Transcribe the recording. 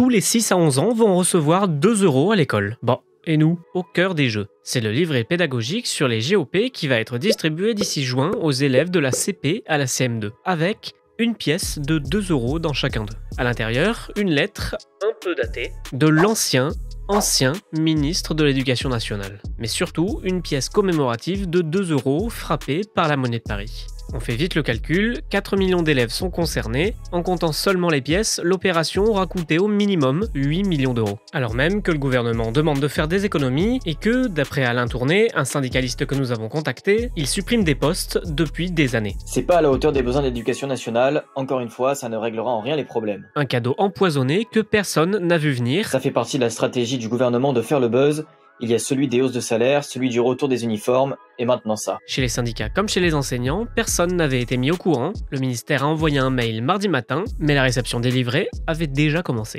tous les 6 à 11 ans vont recevoir 2 euros à l'école. Bon, et nous, au cœur des jeux. C'est le livret pédagogique sur les GOP qui va être distribué d'ici juin aux élèves de la CP à la CM2, avec une pièce de 2 euros dans chacun d'eux. À l'intérieur, une lettre, un peu datée, de l'ancien ancien ministre de l'Éducation nationale, mais surtout une pièce commémorative de 2 euros frappée par la monnaie de Paris. On fait vite le calcul, 4 millions d'élèves sont concernés, en comptant seulement les pièces, l'opération aura coûté au minimum 8 millions d'euros. Alors même que le gouvernement demande de faire des économies et que, d'après Alain Tourné, un syndicaliste que nous avons contacté, il supprime des postes depuis des années. C'est pas à la hauteur des besoins d'éducation nationale, encore une fois, ça ne réglera en rien les problèmes. Un cadeau empoisonné que personne n'a vu venir. Ça fait partie de la stratégie du gouvernement de faire le buzz il y a celui des hausses de salaire, celui du retour des uniformes, et maintenant ça. Chez les syndicats comme chez les enseignants, personne n'avait été mis au courant. Le ministère a envoyé un mail mardi matin, mais la réception des livrets avait déjà commencé.